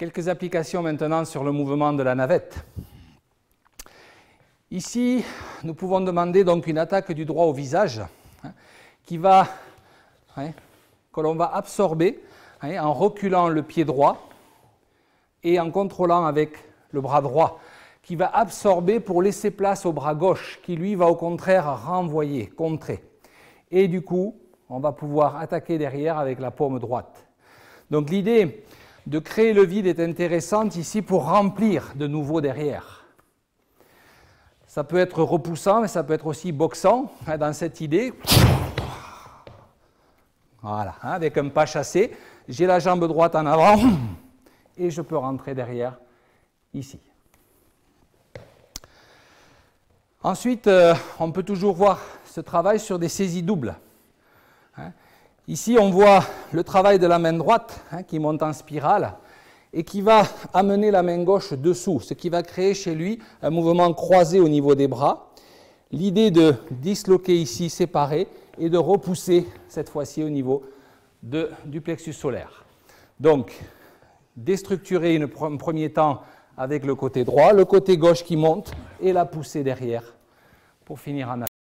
Quelques applications maintenant sur le mouvement de la navette. Ici, nous pouvons demander donc une attaque du droit au visage hein, qui va, hein, que l'on va absorber hein, en reculant le pied droit et en contrôlant avec le bras droit, qui va absorber pour laisser place au bras gauche, qui lui va au contraire renvoyer, contrer. Et du coup, on va pouvoir attaquer derrière avec la paume droite. Donc l'idée de créer le vide est intéressante ici pour remplir de nouveau derrière. Ça peut être repoussant, mais ça peut être aussi boxant hein, dans cette idée. Voilà, hein, avec un pas chassé, j'ai la jambe droite en avant et je peux rentrer derrière ici. Ensuite, euh, on peut toujours voir ce travail sur des saisies doubles. Hein. Ici, on voit le travail de la main droite qui monte en spirale et qui va amener la main gauche dessous, ce qui va créer chez lui un mouvement croisé au niveau des bras. L'idée de disloquer ici, séparer, et de repousser cette fois-ci au niveau du plexus solaire. Donc, déstructurer un premier temps avec le côté droit, le côté gauche qui monte, et la pousser derrière pour finir en